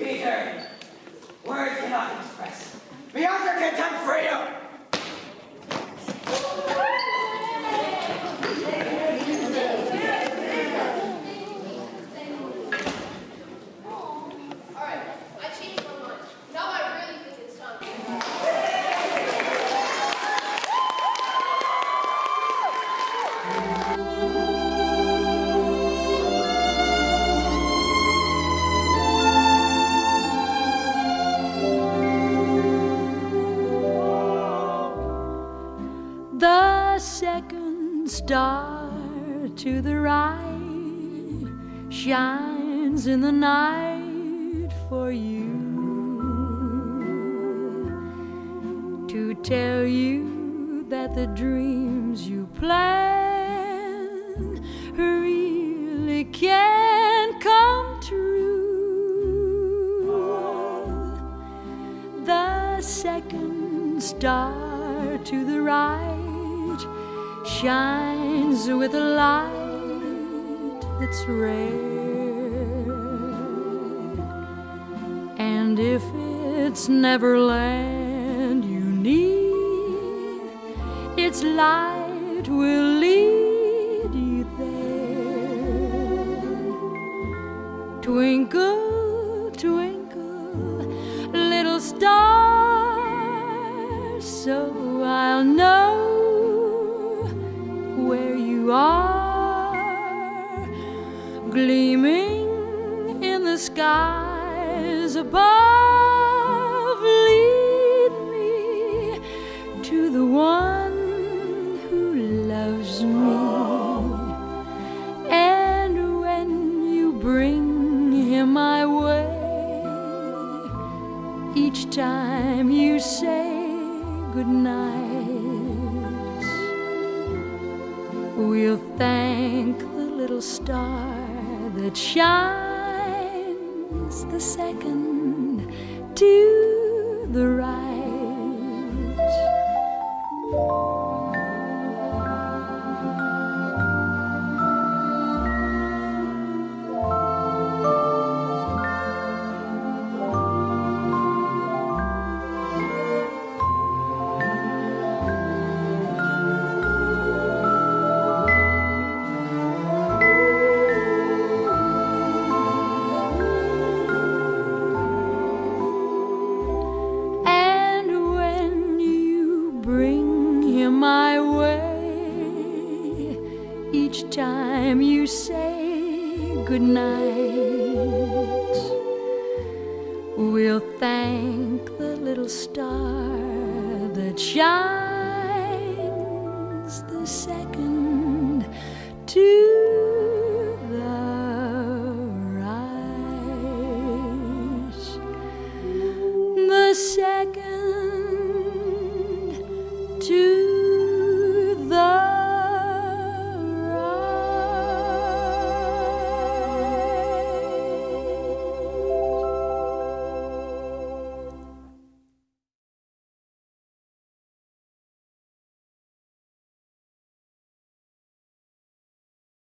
Peter. Words cannot express. Beyond your contempt free. Second star to the right shines in the night for you to tell you that the dreams you plan really can come true. The second star to the right shines with a light that's rare. And if it's Neverland you need, its light will lead gleaming in the skies above. Lead me to the one who loves me. And when you bring him my way, each time you say goodnight. We'll thank the little star that shines the second to bring him my way, each time you say goodnight, we'll thank the little star that shines